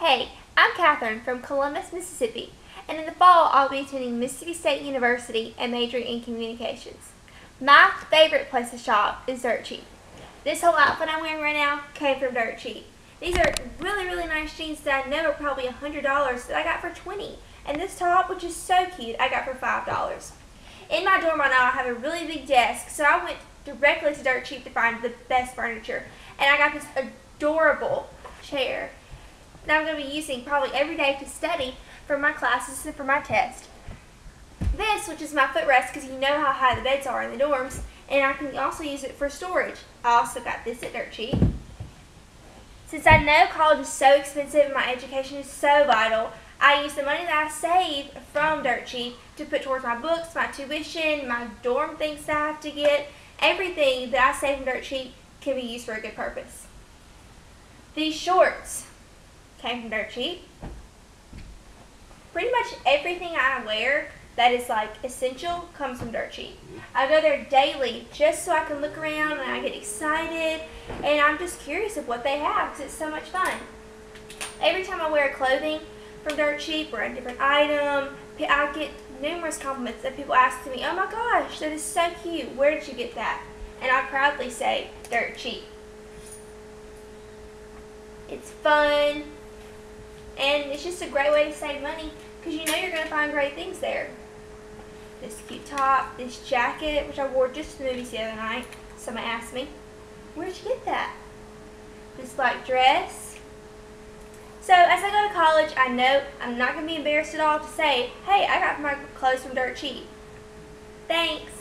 Hey, I'm Kathryn from Columbus, Mississippi, and in the fall I'll be attending Mississippi State University and majoring in communications. My favorite place to shop is Dirt Cheap. This whole outfit I'm wearing right now came from Dirt Cheap. These are really, really nice jeans that I know are probably $100 that I got for 20 And this top, which is so cute, I got for $5. In my dorm right now, I have a really big desk, so I went directly to Dirt Cheap to find the best furniture. And I got this adorable chair that I'm going to be using probably every day to study for my classes and for my test. This, which is my footrest, because you know how high the beds are in the dorms, and I can also use it for storage. I also got this at Dirt Cheap. Since I know college is so expensive and my education is so vital, I use the money that I save from Dirt Cheap to put towards my books, my tuition, my dorm things that I have to get. Everything that I save from Dirt Cheap can be used for a good purpose. These shorts came from Dirt Cheap. Pretty much everything I wear that is like essential comes from Dirt Cheap. I go there daily just so I can look around and I get excited and I'm just curious of what they have because it's so much fun. Every time I wear clothing from Dirt Cheap or a different item, I get numerous compliments that people ask to me, oh my gosh, that is so cute. Where did you get that? And I proudly say, Dirt Cheap. It's fun, and it's just a great way to save money because you know you're going to find great things there. This cute top, this jacket, which I wore just to the movies the other night. Someone asked me, where'd you get that? This black dress. So as I go to college, I know I'm not going to be embarrassed at all to say, hey, I got my clothes from Dirt Cheap. Thanks.